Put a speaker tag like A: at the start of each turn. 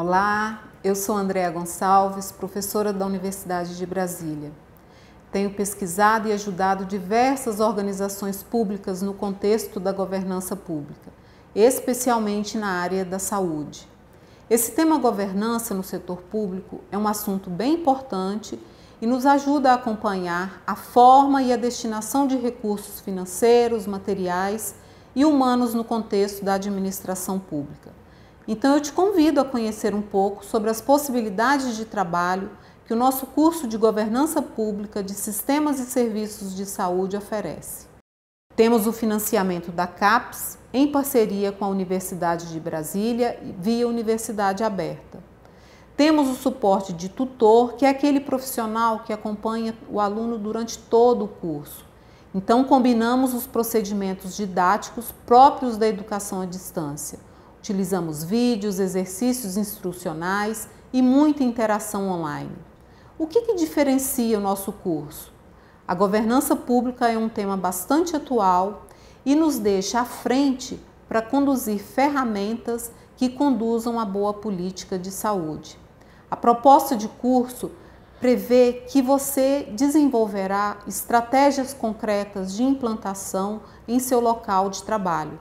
A: Olá, eu sou Andréa Gonçalves, professora da Universidade de Brasília. Tenho pesquisado e ajudado diversas organizações públicas no contexto da governança pública, especialmente na área da saúde. Esse tema governança no setor público é um assunto bem importante e nos ajuda a acompanhar a forma e a destinação de recursos financeiros, materiais e humanos no contexto da administração pública. Então eu te convido a conhecer um pouco sobre as possibilidades de trabalho que o nosso curso de Governança Pública de Sistemas e Serviços de Saúde oferece. Temos o financiamento da CAPES em parceria com a Universidade de Brasília via Universidade Aberta. Temos o suporte de tutor, que é aquele profissional que acompanha o aluno durante todo o curso. Então, combinamos os procedimentos didáticos próprios da educação à distância Utilizamos vídeos, exercícios instrucionais e muita interação online. O que, que diferencia o nosso curso? A governança pública é um tema bastante atual e nos deixa à frente para conduzir ferramentas que conduzam a boa política de saúde. A proposta de curso prevê que você desenvolverá estratégias concretas de implantação em seu local de trabalho